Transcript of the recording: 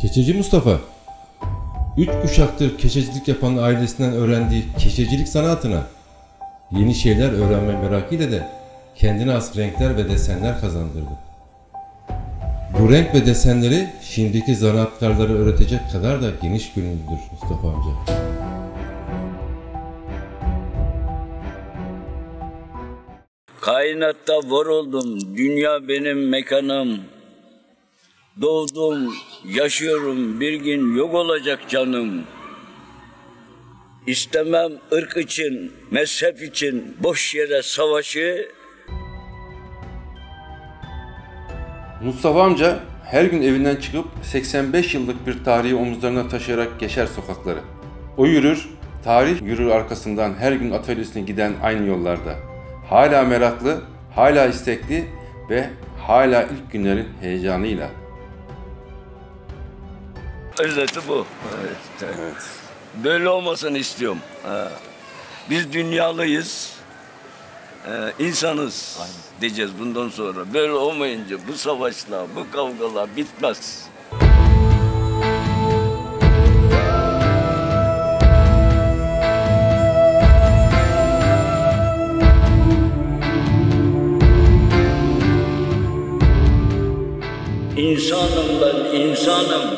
Keçeci Mustafa. Üç kuşaktır keçecilik yapan ailesinden öğrendiği keçecilik sanatına yeni şeyler öğrenme merakıyla da kendine has renkler ve desenler kazandırdı. Bu renk ve desenleri şimdiki zanaatkarları öğretecek kadar da geniş gönüllüdür Mustafa amca. Kainatta var oldum, dünya benim mekanım. Doğdum, yaşıyorum, bir gün yok olacak canım. İstemem ırk için, mezhep için boş yere savaşı. Mustafa amca her gün evinden çıkıp 85 yıllık bir tarihi omuzlarına taşıyarak geçer sokakları. O yürür, tarih yürür arkasından her gün atölyesine giden aynı yollarda. Hala meraklı, hala istekli ve hala ilk günlerin heyecanıyla. Özeti bu. Evet, evet. Böyle olmasını istiyorum. Ha. Biz dünyalıyız. Ee, insanız diyeceğiz bundan sonra. Böyle olmayınca bu savaşlar, bu kavgalar bitmez. İnsanım ben, insanım.